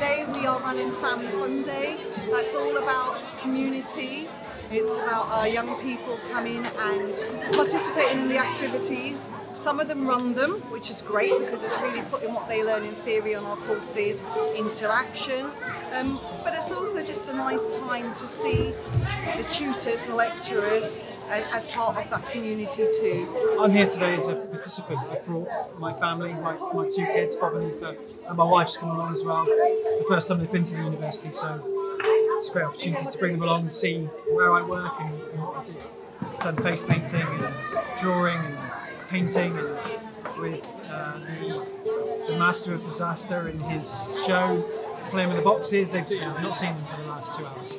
today we are running Family Fun Day. That's all about community. It's about our young people coming and participating in the activities. Some of them run them, which is great because it's really putting what they learn in theory on our courses into action. Um, but it's also just a nice time to see the tutors and lecturers as part of that community too. I'm here today as a participant. I brought my family, my, my two kids, Bob and Aoife, and my wife's come along as well. It's the first time they've been to the university, so it's a great opportunity to bring them along and see where I work and, and what I do. I've done face painting and drawing and painting and with uh, the, the Master of Disaster in his show, playing with the boxes. They've you know, I've not seen them for the last two hours.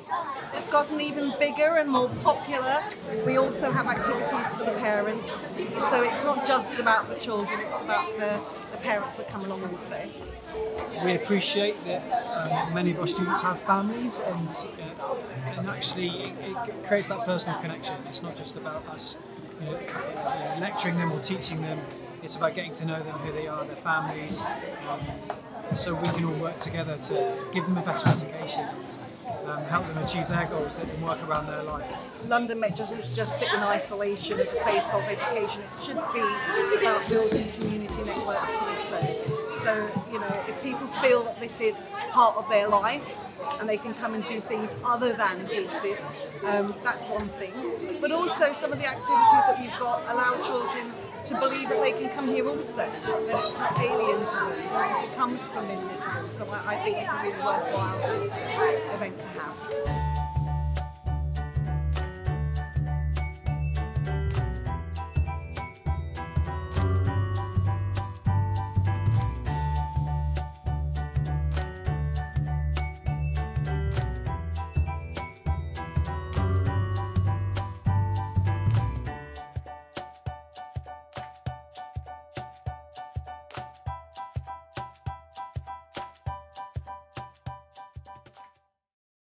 It's gotten even bigger and more popular. We also have activities for the parents, so it's not just about the children; it's about the, the parents that come along also we appreciate that um, many of our students have families and uh, and actually it, it, creates that personal connection. It's not just about us you know, lecturing them or teaching them, it's about getting to know them, who they are, their families, um, so we can all work together to give them a better education and help them achieve their goals and work around their life. London doesn't just sit in isolation as a place of education, it should be about building community networks also. So, you know, if people feel that this is part of their life and they can come and do things other than horses, um, that's one thing. But also, some of the activities that we've got allow children to believe that they can come here also, that it's not alien to them, it comes familiar to them. So I think it's a really worthwhile event to have.